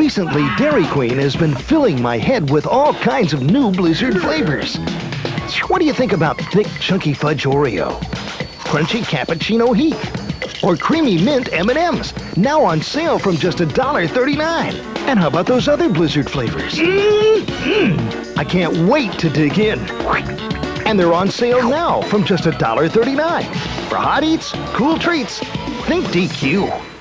Recently, Dairy Queen has been filling my head with all kinds of new Blizzard flavors. What do you think about thick, chunky fudge Oreo? Crunchy cappuccino Heath? Or creamy mint M&Ms, now on sale from just $1.39. And how about those other Blizzard flavors? Mm-hmm. I can't wait to dig in. And they're on sale now from just $1.39. For hot eats, cool treats, think DQ.